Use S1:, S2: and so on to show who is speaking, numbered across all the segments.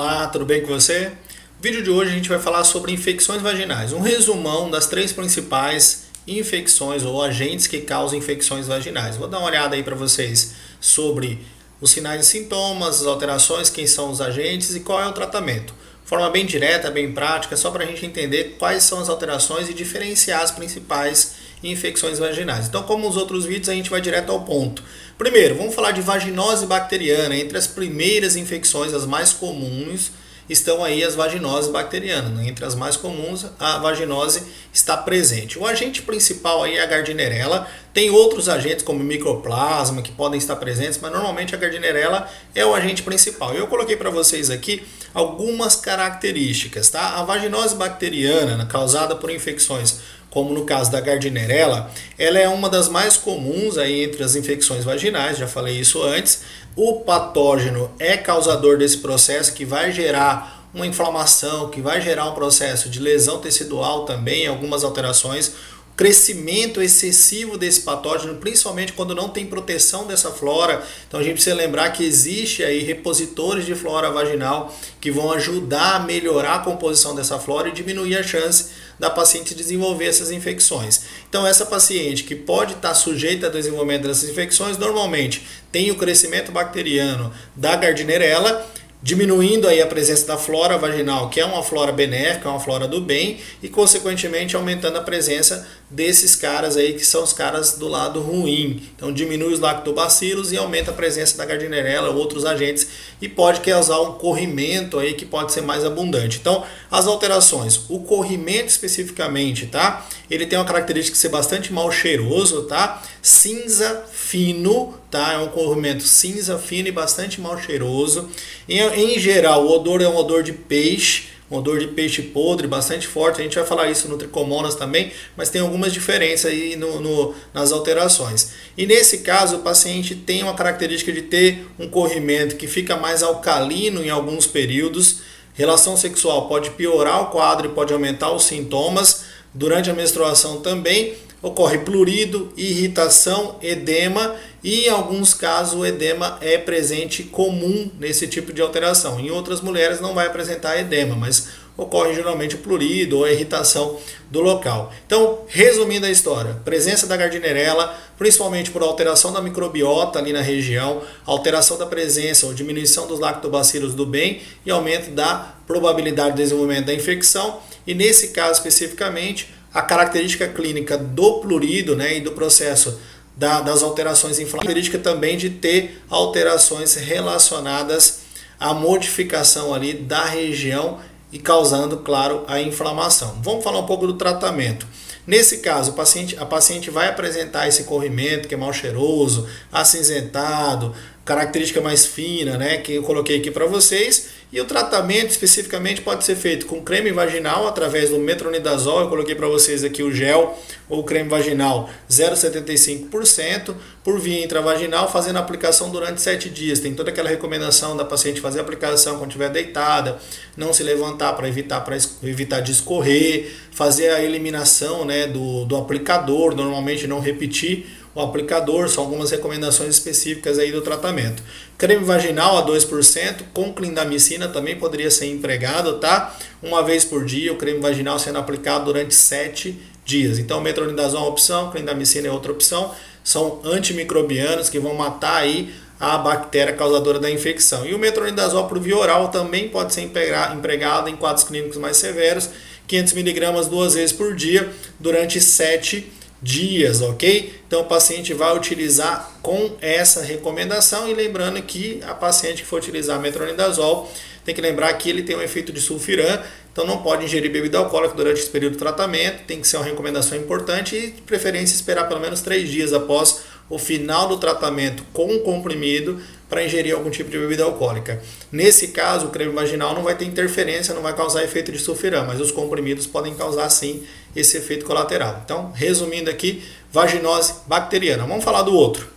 S1: Olá, tudo bem com você? No vídeo de hoje a gente vai falar sobre infecções vaginais, um resumão das três principais infecções ou agentes que causam infecções vaginais. Vou dar uma olhada aí para vocês sobre os sinais e sintomas, as alterações, quem são os agentes e qual é o tratamento. Forma bem direta, bem prática, só para a gente entender quais são as alterações e diferenciar as principais infecções vaginais. Então, como os outros vídeos, a gente vai direto ao ponto. Primeiro, vamos falar de vaginose bacteriana. Entre as primeiras infecções, as mais comuns, estão aí as vaginoses bacterianas. Né? Entre as mais comuns, a vaginose está presente. O agente principal aí é a Gardnerella. Tem outros agentes como microplasma que podem estar presentes, mas normalmente a Gardnerella é o agente principal. Eu coloquei para vocês aqui algumas características, tá? A vaginose bacteriana, né, causada por infecções como no caso da Gardnerella, ela é uma das mais comuns aí entre as infecções vaginais, já falei isso antes. O patógeno é causador desse processo que vai gerar uma inflamação, que vai gerar um processo de lesão tecidual também, algumas alterações crescimento excessivo desse patógeno, principalmente quando não tem proteção dessa flora. Então a gente precisa lembrar que existe aí repositores de flora vaginal que vão ajudar a melhorar a composição dessa flora e diminuir a chance da paciente desenvolver essas infecções. Então essa paciente que pode estar sujeita ao desenvolvimento dessas infecções, normalmente tem o crescimento bacteriano da Gardnerella diminuindo aí a presença da flora vaginal, que é uma flora benéfica, uma flora do bem, e consequentemente aumentando a presença desses caras aí que são os caras do lado ruim. Então diminui os lactobacilos e aumenta a presença da gardnerella, outros agentes e pode causar um corrimento aí que pode ser mais abundante. Então, as alterações, o corrimento especificamente, tá? Ele tem uma característica de ser bastante mal cheiroso, tá? Cinza fino, tá? É um corrimento cinza fino e bastante mal cheiroso. Em, em geral, o odor é um odor de peixe, um odor de peixe podre bastante forte. A gente vai falar isso no tricomonas também, mas tem algumas diferenças aí no, no, nas alterações. E nesse caso, o paciente tem uma característica de ter um corrimento que fica mais alcalino em alguns períodos. Relação sexual pode piorar o quadro e pode aumentar os sintomas. Durante a menstruação também ocorre plurido, irritação, edema e em alguns casos o edema é presente comum nesse tipo de alteração. Em outras mulheres não vai apresentar edema, mas ocorre geralmente o plurido ou a irritação do local. Então, resumindo a história, presença da Gardnerella, principalmente por alteração da microbiota ali na região, alteração da presença ou diminuição dos lactobacilos do bem e aumento da probabilidade de desenvolvimento da infecção. E nesse caso especificamente, a característica clínica do plurido né, e do processo da, das alterações inflamatórias, também de ter alterações relacionadas à modificação ali da região e causando, claro, a inflamação. Vamos falar um pouco do tratamento. Nesse caso, paciente, a paciente vai apresentar esse corrimento que é mal cheiroso, acinzentado, característica mais fina, né, que eu coloquei aqui para vocês. E o tratamento especificamente pode ser feito com creme vaginal através do metronidazol. Eu coloquei para vocês aqui o gel ou creme vaginal 0,75% por via intravaginal, fazendo aplicação durante 7 dias. Tem toda aquela recomendação da paciente fazer a aplicação quando estiver deitada, não se levantar para evitar, para evitar de escorrer, fazer a eliminação né, do, do aplicador, normalmente não repetir o aplicador, são algumas recomendações específicas aí do tratamento. Creme vaginal a 2% com clindamicina também poderia ser empregado, tá? Uma vez por dia, o creme vaginal sendo aplicado durante 7 dias. Então, metronidazol é uma opção, clindamicina é outra opção. São antimicrobianos que vão matar aí a bactéria causadora da infecção. E o metronidazol por via oral também pode ser empregado em quadros clínicos mais severos, 500 miligramas duas vezes por dia durante 7 dias ok? Então o paciente vai utilizar com essa recomendação e lembrando que a paciente que for utilizar metronidazol tem que lembrar que ele tem um efeito de sulfiram, então não pode ingerir bebida alcoólica durante esse período de tratamento, tem que ser uma recomendação importante e de preferência esperar pelo menos três dias após o final do tratamento com o comprimido para ingerir algum tipo de bebida alcoólica. Nesse caso, o creme vaginal não vai ter interferência, não vai causar efeito de sulfirã, mas os comprimidos podem causar sim esse efeito colateral. Então, resumindo aqui, vaginose bacteriana. Vamos falar do outro.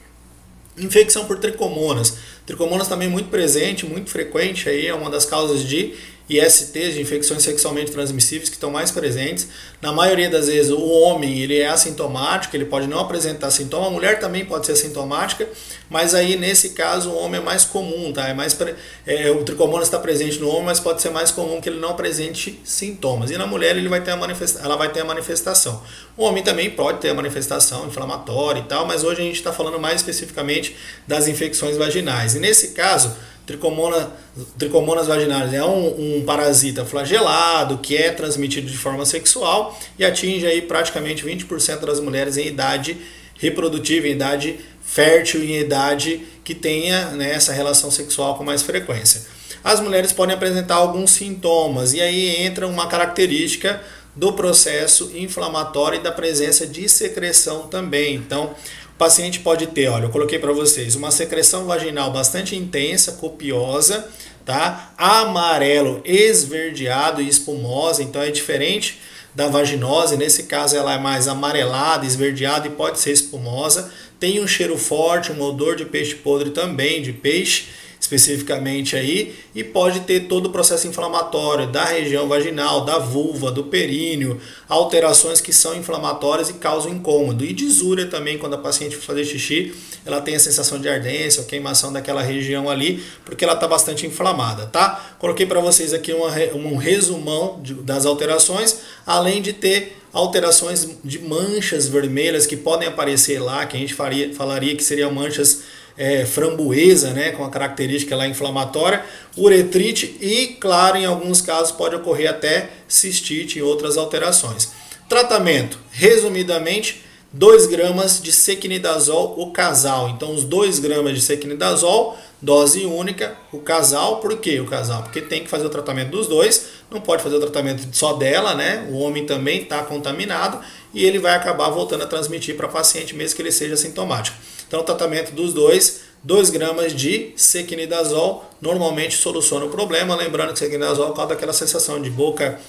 S1: Infecção por tricomonas. Tricomonas também muito presente, muito frequente aí, é uma das causas de ISTs, de infecções sexualmente transmissíveis, que estão mais presentes. Na maioria das vezes, o homem ele é assintomático, ele pode não apresentar sintoma, a mulher também pode ser assintomática, mas aí nesse caso o homem é mais comum, tá? É mais é, o tricomonas está presente no homem, mas pode ser mais comum que ele não apresente sintomas. E na mulher ele vai ter a manifesta ela vai ter a manifestação. O homem também pode ter a manifestação inflamatória e tal, mas hoje a gente está falando mais especificamente das infecções vaginais. E nesse caso, Tricomona, tricomonas vaginalis é um, um, parasita flagelado que é transmitido de forma sexual e atinge aí praticamente 20% das mulheres em idade reprodutiva, em idade fértil, em idade que tenha né, essa relação sexual com mais frequência. As mulheres podem apresentar alguns sintomas e aí entra uma característica do processo inflamatório e da presença de secreção também. Então, paciente pode ter, olha, eu coloquei para vocês, uma secreção vaginal bastante intensa, copiosa, tá? Amarelo, esverdeado e espumosa, então é diferente da vaginose, nesse caso ela é mais amarelada, esverdeada e pode ser espumosa. Tem um cheiro forte, um odor de peixe podre também, de peixe especificamente aí, e pode ter todo o processo inflamatório da região vaginal, da vulva, do períneo, alterações que são inflamatórias e causam incômodo. E disúria também, quando a paciente for fazer xixi, ela tem a sensação de ardência ou queimação daquela região ali, porque ela está bastante inflamada, tá? Coloquei para vocês aqui uma, um resumão de, das alterações, além de ter alterações de manchas vermelhas que podem aparecer lá, que a gente faria, falaria que seriam manchas é, framboesa, né, com a característica lá inflamatória, uretrite e, claro, em alguns casos pode ocorrer até cistite e outras alterações. Tratamento, resumidamente, 2 gramas de sequinidazol o casal. Então, os 2 gramas de sequinidazol, dose única, o casal. Por que o casal? Porque tem que fazer o tratamento dos dois, não pode fazer o tratamento só dela, né? O homem também está contaminado e ele vai acabar voltando a transmitir para o paciente, mesmo que ele seja sintomático. Então, o tratamento dos dois, 2 gramas de sequinidazol, normalmente soluciona o problema. Lembrando que sequinidazol causa aquela sensação de boca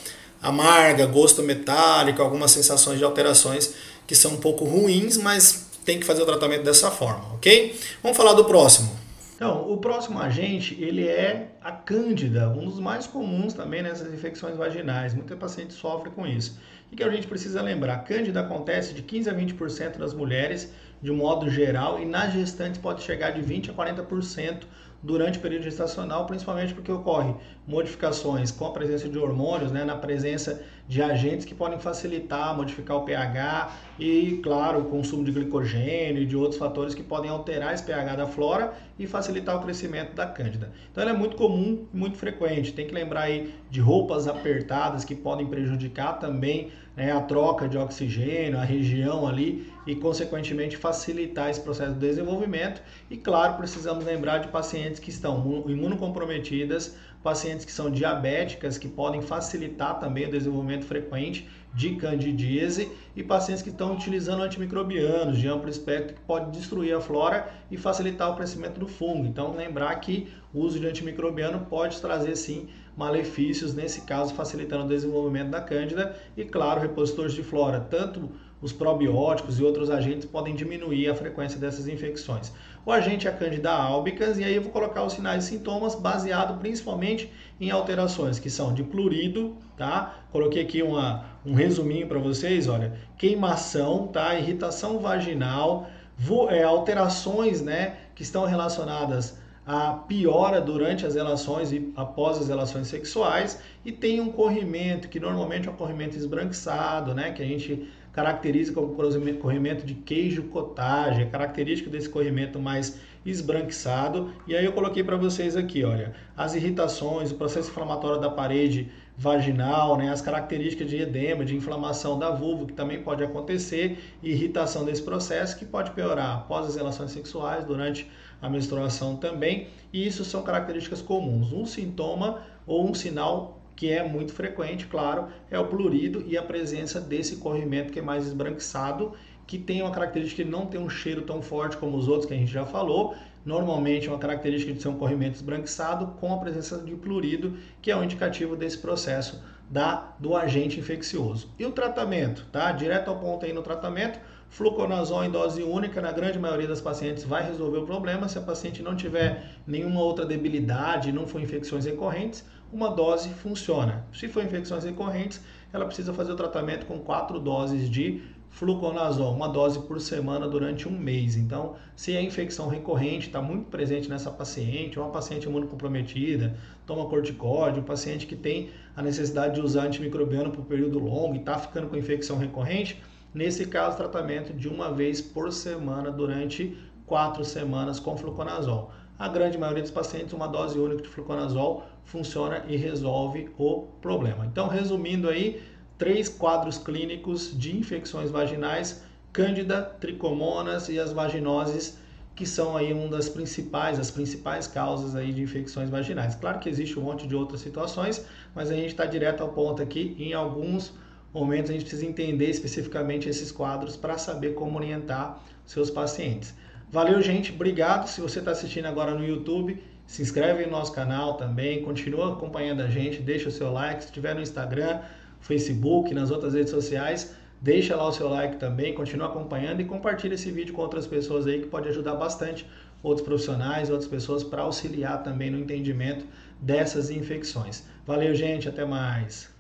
S1: amarga, gosto metálico, algumas sensações de alterações que são um pouco ruins, mas tem que fazer o tratamento dessa forma, ok? Vamos falar do próximo. Então, o próximo agente, ele é a cândida, um dos mais comuns também nessas infecções vaginais. Muita paciente sofre com isso. E que a gente precisa lembrar, cândida acontece de 15 a 20% nas mulheres de modo geral, e nas gestantes pode chegar de 20% a 40% durante o período gestacional, principalmente porque ocorre modificações com a presença de hormônios, né, na presença de agentes que podem facilitar, modificar o pH e, claro, o consumo de glicogênio e de outros fatores que podem alterar esse pH da flora e facilitar o crescimento da cândida. Então ela é muito comum muito frequente. Tem que lembrar aí de roupas apertadas que podem prejudicar também né, a troca de oxigênio, a região ali e, consequentemente, facilitar esse processo de desenvolvimento. E, claro, precisamos lembrar de pacientes que estão imunocomprometidas, pacientes que são diabéticas, que podem facilitar também o desenvolvimento frequente de candidíase e pacientes que estão utilizando antimicrobianos de amplo espectro que pode destruir a flora e facilitar o crescimento do fungo. Então, lembrar que o uso de antimicrobiano pode trazer sim malefícios, nesse caso facilitando o desenvolvimento da cândida e, claro, repositores de flora, tanto os probióticos e outros agentes podem diminuir a frequência dessas infecções. O agente é a Candida albicans e aí eu vou colocar os sinais e sintomas baseado principalmente em alterações que são de plurido, tá? Coloquei aqui uma, um resuminho para vocês, olha, queimação, tá? Irritação vaginal, é, alterações, né, que estão relacionadas a piora durante as relações e após as relações sexuais e tem um corrimento que normalmente é um corrimento esbranquiçado, né, que a gente caracteriza como corrimento de queijo cottage, é característico desse corrimento mais esbranquiçado. E aí eu coloquei para vocês aqui, olha, as irritações, o processo inflamatório da parede vaginal, né, as características de edema, de inflamação da vulva, que também pode acontecer, irritação desse processo, que pode piorar após as relações sexuais, durante a menstruação também, e isso são características comuns. Um sintoma ou um sinal que é muito frequente, claro, é o plurido e a presença desse corrimento que é mais esbranquiçado, que tem uma característica de não ter um cheiro tão forte como os outros que a gente já falou. Normalmente é uma característica de ser um corrimento esbranquiçado com a presença de plurido, que é um indicativo desse processo da, do agente infeccioso. E o tratamento, tá? Direto ao ponto aí no tratamento, Fluconazol em dose única, na grande maioria das pacientes, vai resolver o problema. Se a paciente não tiver nenhuma outra debilidade, não for infecções recorrentes, uma dose funciona. Se for infecções recorrentes, ela precisa fazer o tratamento com quatro doses de fluconazol, uma dose por semana durante um mês. Então, se a infecção recorrente está muito presente nessa paciente, ou uma paciente imunocomprometida, toma corticóide, um paciente que tem a necessidade de usar antimicrobiano por período longo e está ficando com infecção recorrente, Nesse caso, tratamento de uma vez por semana durante quatro semanas com fluconazol. A grande maioria dos pacientes, uma dose única de fluconazol funciona e resolve o problema. Então, resumindo aí, três quadros clínicos de infecções vaginais, cândida, tricomonas e as vaginoses, que são aí uma das principais, as principais causas aí de infecções vaginais. Claro que existe um monte de outras situações, mas a gente está direto ao ponto aqui em alguns momentos a gente precisa entender especificamente esses quadros para saber como orientar seus pacientes. Valeu, gente. Obrigado. Se você está assistindo agora no YouTube, se inscreve no nosso canal também, continua acompanhando a gente, deixa o seu like. Se estiver no Instagram, Facebook, nas outras redes sociais, deixa lá o seu like também, continua acompanhando e compartilha esse vídeo com outras pessoas aí que pode ajudar bastante outros profissionais, outras pessoas para auxiliar também no entendimento dessas infecções. Valeu, gente. Até mais.